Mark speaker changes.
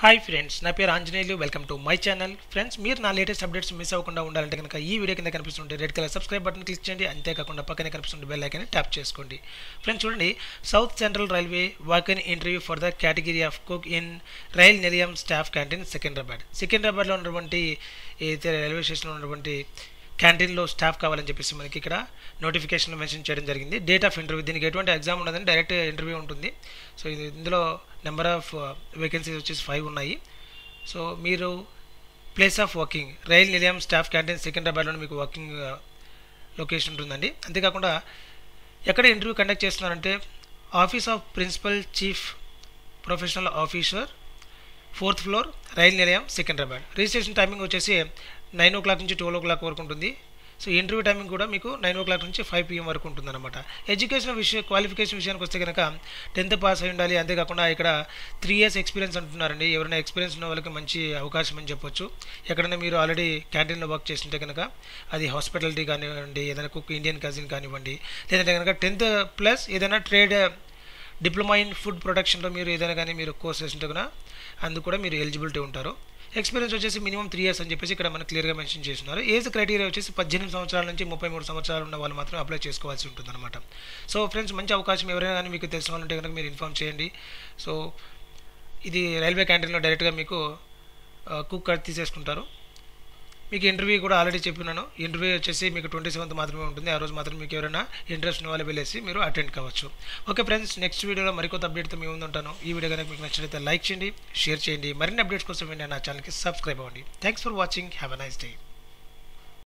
Speaker 1: Hi friends నా పేరు Anjaneyulu. Welcome to my channel friends మీరు నా లేటెస్ట్ అప్డేట్స్ మిస్ అవ్వకుండా ఉండాలంటే కనుక ఈ వీడియో కింద కనిపిస్తుంటే red colour subscribe button click చేయండి. అంతేకాకుండా పక్కనే కనిపిస్తుంటే బెల్ ఐకన్ ట్యాప్ చేసుకోండి. ఫ్రెండ్స్ చూడండి south central railway walk in interview for the category of cook in rail Nilayam staff canteen Secunderabad సికింద్రాబాద్లో ఉన్నటువంటి ఏదైతే రైల్వే స్టేషన్లో ఉన్నటువంటి క్యాంటీన్లో స్టాఫ్ కావాలని చెప్పేసి మనకి ఇక్కడ నోటిఫికేషన్లో మెన్షన్ చేయడం జరిగింది. డేట్ ఆఫ్ ఇంటర్వ్యూ దీనికి ఎటువంటి ఎగ్జామ్ ఉండదని డైరెక్ట్ ఇంటర్వ్యూ ఉంటుంది. సో ఇది ఇందులో నెంబర్ ఆఫ్ వేకెన్సీస్ వచ్చేసి ఫైవ్ ఉన్నాయి. సో మీరు place of working rail Nilayam staff canteen సికింద్రాబాద్లో మీకు వర్కింగ్ లొకేషన్ ఉంటుందండి. అంతేకాకుండా ఎక్కడ ఇంటర్వ్యూ కండక్ట్ చేస్తున్నారంటే office of principal chief professional officer fourth floor rail Nilayam Secunderabad registration timing వచ్చేసి నైన్ ఓ క్లాక్ నుంచి ట్వెల్వ్ ఓ క్లాక్ వరకు ఉంటుంది. సో ఇంటర్వ్యూ టైమింగ్ కూడా మీకు నైన్ ఓ క్లాక్ నుంచి ఫైవ్ పిఎం వరకు ఉంటుంది అనమాట ఎడ్యుకేషన్ విషయం క్వాలిఫికేషన్ విషయానికి వస్తే కనుక టెన్త్ పాస్ అయి ఉండాలి. అంతేకాకుండా ఇక్కడ త్రీ ఇయర్స్ ఎక్స్పీరియన్స్ అంటున్నారండి. ఎవరైనా ఎక్స్పీరియన్స్ ఉన్న వాళ్ళకి మంచి అవకాశం అని చెప్పొచ్చు. ఎక్కడైనా మీరు ఆల్రెడీ క్యాంటీన్లో వర్క్ చేస్తుంటే కనుక అది హాస్పిటాలిటీ కానివ్వండి ఏదైనా కుక్ ఇండియన్ కజిన్ కానివ్వండి లేదంటే కనుక టెన్త్ ప్లస్ ఏదైనా ట్రేడ్ డిప్లొమా ఇన్ ఫుడ్ ప్రొడక్షన్లో మీరు ఏదైనా కానీ మీరు కోర్స్ చేస్తుంటే కనుక అందుకు కూడా మీరు ఎలిజిబిలిటీ ఉంటారు. ఎక్స్పీరియన్స్ వచ్చేసి మినిమం త్రీ ఇయర్స్ అని చెప్పేసి ఇక్కడ మనకు క్లియర్గా మెన్షన్ చేస్తున్నారు. ఏజ్ క్రైటీరియా వచ్చేసి పద్దెనిమిది సంవత్సరాల నుంచి ముప్పై మూడు సంవత్సరాలు ఉన్న వాళ్ళు మాత్రం అప్లై చేసుకోవాల్సి ఉంటుంది అనమాట సో ఫ్రెండ్స్ మంచి అవకాశం ఎవరైనా కానీ మీకు తెలిసిన వాళ్ళు ఉంటే కనుక మీరు ఇన్ఫామ్ చేయండి. సో ఇది రైల్వే క్యాంటీన్లో డైరెక్ట్గా మీకు uh, కుక్ తీసేసుకుంటారు. మీకు ఇంటర్వ్యూ కూడా ఆల్రెడీ చెప్పినాను. ఇంటర్వ్యూ వచ్చేసి మీకు ట్వంటీ సెవెంత్ మాత్రమే ఉంటుంది. ఆ రోజు మాత్రం మీకు ఎవరైనా ఇంట్రెస్ట్ ఉన్న వాళ్ళు వెళ్ళేసి మీరు అటెండ్ కావచ్చు. ఓకే ఫ్రెండ్స్ నెక్స్ట్ వీడియోలో మరికొత్త అప్డేట్తో మేము ఉంటాను. ఈ వీడియో కనుక మీకు నచ్చినట్లయితే లైక్ చేయండి షేర్ చేయండి. మరిన్ని అప్డేట్స్ కోసం నా ఛానల్కి సబ్స్క్రైబ్ అవ్వండి. Thanks for watching have a nice day